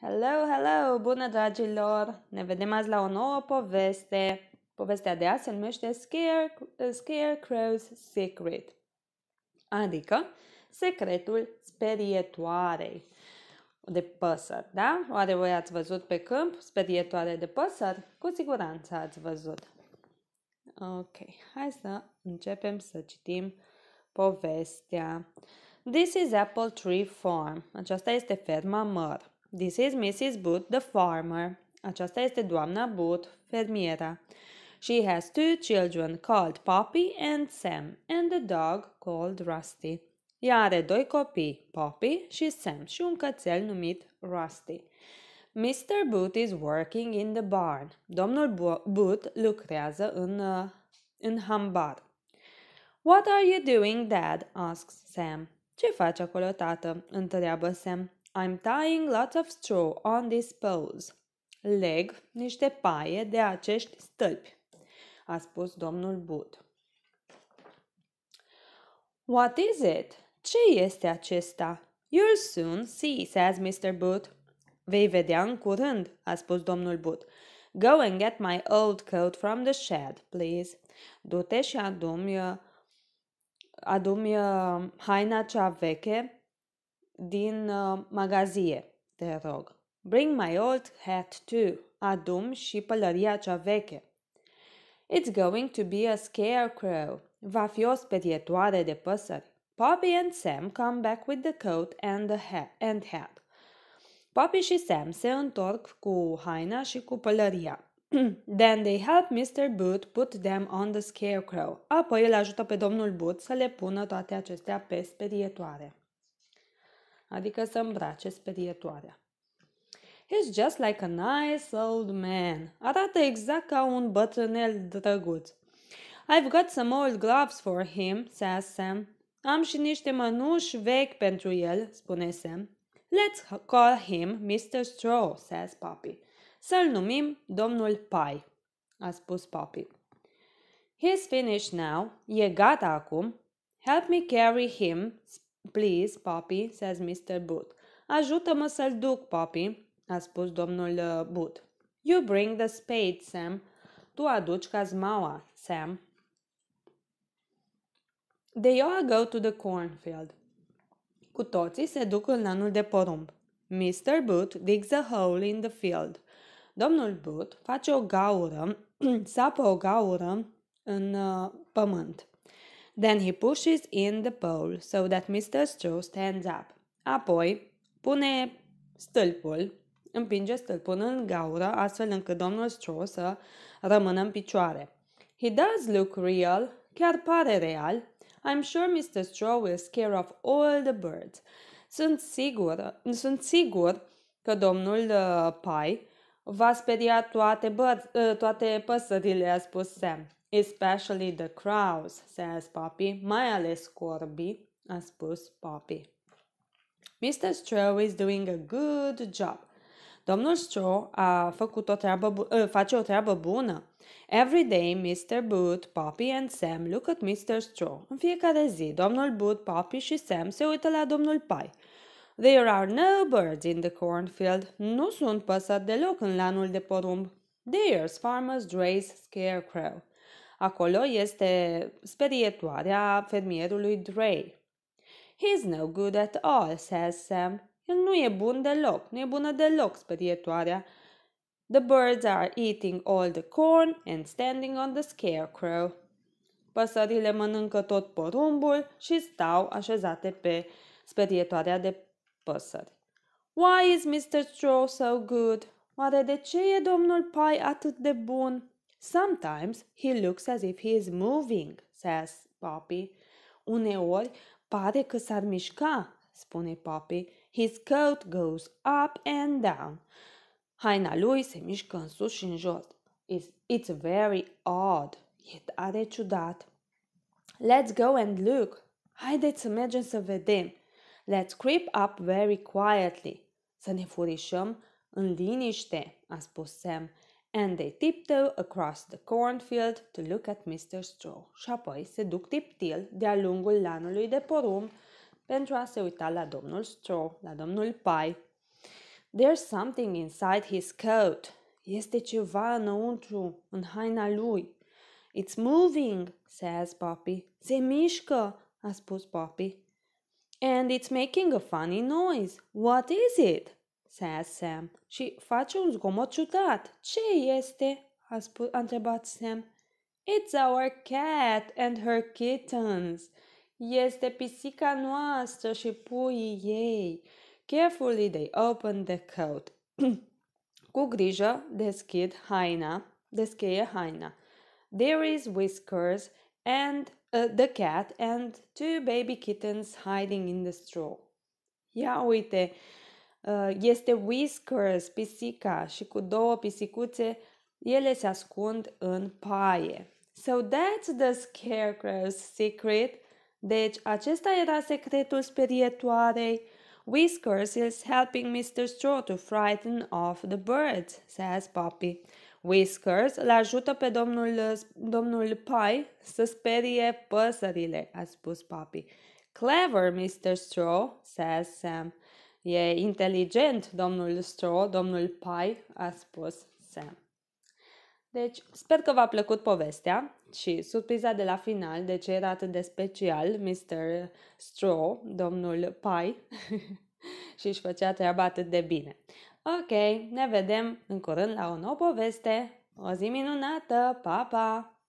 Hello, hello! Bună, dragilor! Ne vedem azi la o nouă poveste. Povestea de azi se numește Scare, Scarecrow's Secret, adică secretul sperietoarei de păsări, da? Oare voi ați văzut pe câmp sperietoare de păsări? Cu siguranță ați văzut. Ok, hai să începem să citim povestea. This is Apple Tree Farm. Aceasta este ferma măr. This is Mrs. Booth, the farmer. Aceasta este doamna Booth, fermiera. She has two children called Poppy and Sam and a dog called Rusty. Ea are doi copii, Poppy și Sam, și un cățel numit Rusty. Mr. Booth is working in the barn. Domnul Booth lucrează în, uh, în hambar. What are you doing, Dad? asks Sam. Ce faci acolo, tată? întreabă Sam. I'm tying lots of straw on these poles. Leg niște paie de acești stâlpi, a spus domnul Booth. What is it? Ce este acesta? You'll soon see, says Mr. Booth. Vei vedea în curând, a spus domnul Booth. Go and get my old coat from the shed, please. Du-te și adu-mi, adu-mi haina cea veche din uh, magazie, te rog. Bring my old hat too. Adum și pălăria cea veche. It's going to be a scarecrow. Va fi o sperietoare de păsări. Poppy and Sam come back with the coat and the hat. And hat. Poppy și Sam se întorc cu haina și cu pălăria. Then they help Mr. Booth put them on the scarecrow. Apoi îl ajută pe domnul Booth să le pună toate acestea pe sperietoare. Adică să îmbrace sperietoarea. He's just like a nice old man. Arată exact ca un bătrânel drăguț. I've got some old gloves for him, says Sam. Am și niște mănuși vechi pentru el, spune Sam. Let's call him Mr. Straw, says Poppy. Să-l numim domnul Pai, a spus Poppy. He's finished now. E gata acum. Help me carry him, please, Poppy, says Mr. Booth. Ajută-mă să-l duc, Poppy, a spus domnul uh, Booth. You bring the spade, Sam. Tu aduci cazmaua, Sam. They all go to the cornfield. Cu toții se duc în lanul de porumb. Mr. Booth digs a hole in the field. Domnul Booth face o gaură, sapă o gaură în uh, pământ. Then he pushes in the pole so that Mr. Straw stands up. Apoi pune stâlpul, împinge stâlpul în gaură astfel încât domnul Straw să rămână în picioare. He does look real, chiar pare real. I'm sure Mr. Straw will scare off all the birds. Sunt sigur, sunt sigur că domnul uh, Pie va speria toate, băr- uh, toate păsările, a spus Sam. Especially the crows, says Poppy. Mai ales corbii, a spus Poppy. Mr. Straw is doing a good job. Domnul Straw a făcut o treabă bu- uh, face o treabă bună. Every day, Mr. Booth, Poppy and Sam look at Mr. Straw. În fiecare zi, domnul Booth, Poppy și Sam se uită la domnul Pie. There are no birds in the cornfield. Nu sunt păsări deloc în lanul de porumb. There's Farmer's Dre's scarecrow. Acolo este sperietoarea fermierului Dray. He's no good at all, says Sam. El nu e bun deloc, nu e bună deloc sperietoarea. The birds are eating all the corn and standing on the scarecrow. Păsările mănâncă tot porumbul și stau așezate pe sperietoarea de păsări. Why is Mr. Straw so good? Oare de ce e domnul Pie atât de bun? Sometimes he looks as if he is moving, says Poppy. Uneori pare că s-ar mișca, spune Poppy. His coat goes up and down. Haina lui se mișcă în sus și în jos. It's, it's very odd. E tare ciudat. Let's go and look. Haideți să mergem să vedem. Let's creep up very quietly. Să ne furișăm în liniște, a spus Sam. And they tiptoe across the cornfield to look at Mr. Straw. Și apoi se duc tiptil de-a lungul lanului de porumb pentru a se uita la domnul Straw, la domnul Pie. There's something inside his coat. Este ceva înăuntru, în haina lui. It's moving, says Poppy. Se mișcă, a spus Poppy. And it's making a funny noise. What is it? Says Sam. Și face un zgomot ciudat. Ce este? a, spus, a întrebat Sam. It's our cat and her kittens. Este pisica noastră și puii ei. Carefully they open the coat. Cu grijă deschid haina, descheie haina. There is Whiskers and uh, the cat and two baby kittens hiding in the straw. Ia uite, uh, este Whiskers, pisica, și cu două pisicuțe, ele se ascund în paie. So that's the scarecrow's secret. Deci acesta era secretul sperietoarei. Whiskers is helping Mr. Straw to frighten off the birds, says Poppy. Whiskers îl ajută pe domnul, domnul Pie să sperie păsările, a spus Poppy. Clever, Mr. Straw, says Sam. E inteligent, domnul Straw, domnul Pie, a spus Sam. Deci, sper că v-a plăcut povestea și surpriza de la final, de ce era atât de special, Mr. Straw, domnul Pie, și își făcea treaba atât de bine. Ok, ne vedem în curând la o nouă poveste. O zi minunată! Pa, pa!